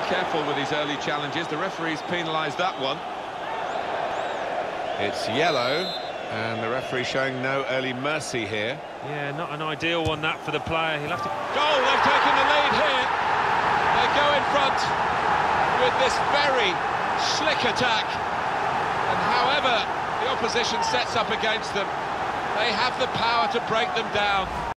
be careful with his early challenges. The referee's penalised that one. It's yellow, and the referee showing no early mercy here. Yeah, not an ideal one, that, for the player. He'll have to... Goal, they've taken the lead here. They go in front with this very slick attack. And however the opposition sets up against them, they have the power to break them down.